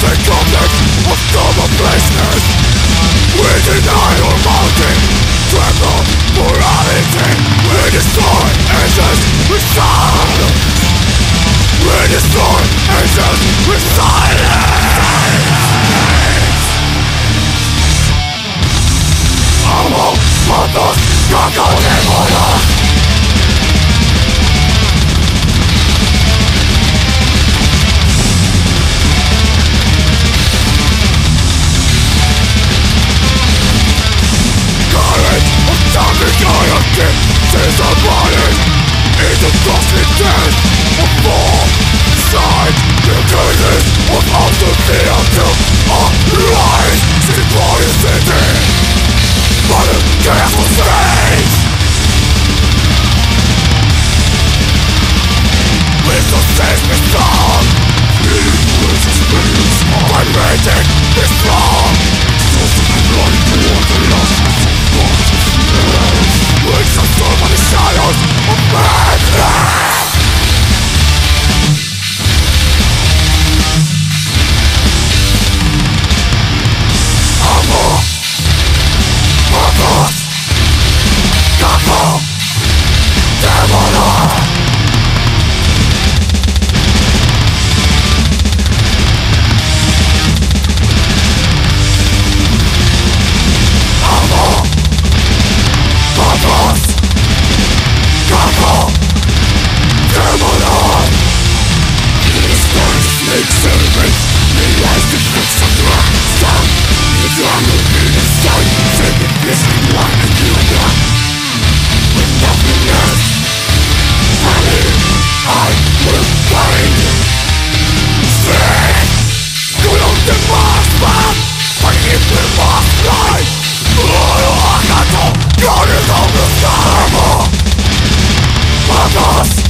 self-accomplishment We deny our mountain Tremble morality We destroy with silence We destroy angels with silence is a body It's a ghostly death God is on the sky Fuck us